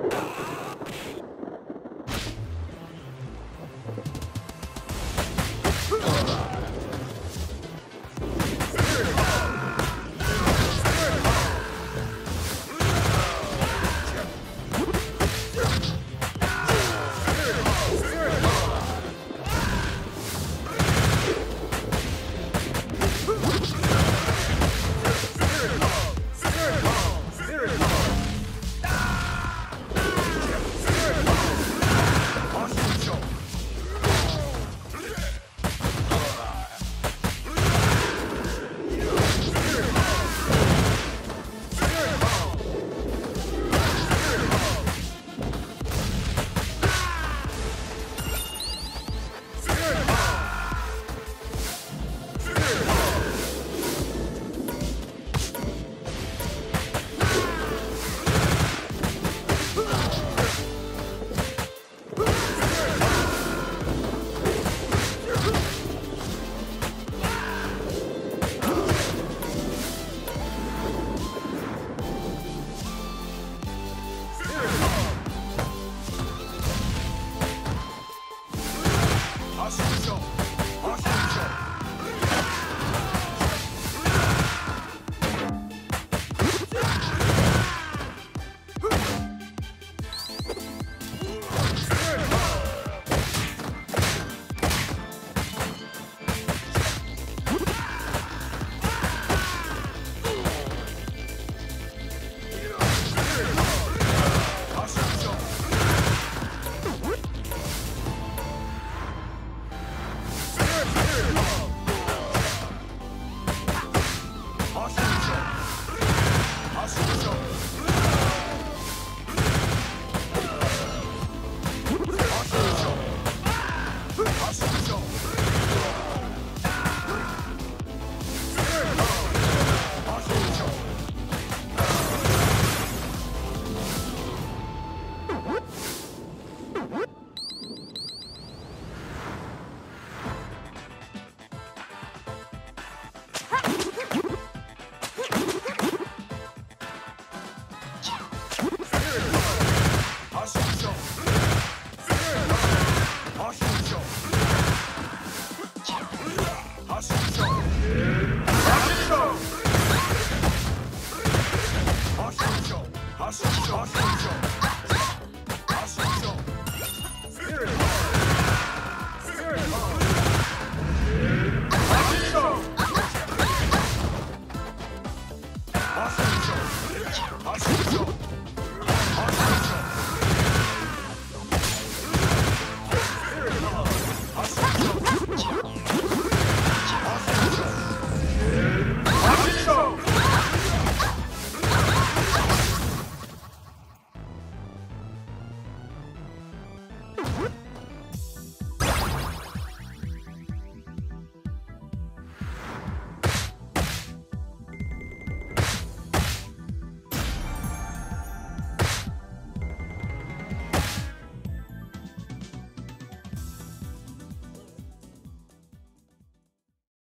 Okay. ア進しろ発進し Let's go!